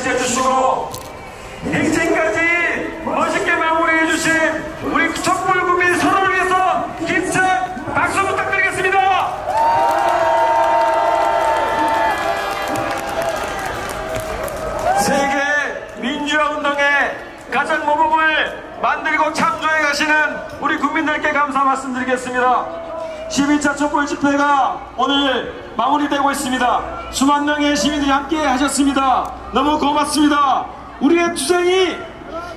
시작 주시고 행진까지 멋있게 마무리해 주신 우리 촛불 국민 선언을 위해서 힘찬 박수 부탁드리겠습니다. 세계 민주화 운동의 가장 모범을 만들고 창조해 가시는 우리 국민들께 감사 말씀드리겠습니다. 12차 촛불 집회가 오늘 마무리되고 있습니다. 수만 명의 시민들이 함께 하셨습니다. 너무 고맙습니다. 우리의 투쟁이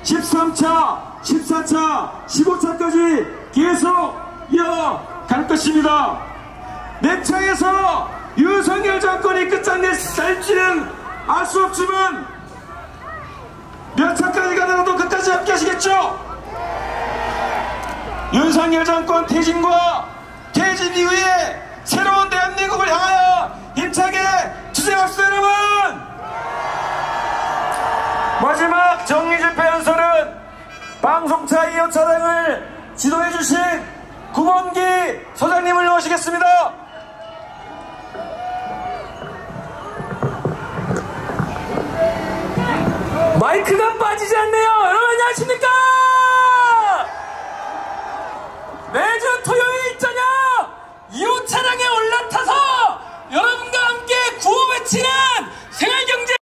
13차, 14차, 15차까지 계속 이어갈 것입니다. 내 차에서 윤석열 정권이 끝장낼지는 알 수 없지만 몇 차까지 가더라도 끝까지 함께 하시겠죠? 윤석열 정권 퇴진과 퇴진 이후에 새로운 대한민국을 향하여 힘차게 투쟁합시다 여러분! 마지막 정리집회 연설은 방송차 2호 차량을 지도해 주신 구범기 소장님을 모시겠습니다. 마이크가 빠지지 않네요. 여러분 안녕하십니까?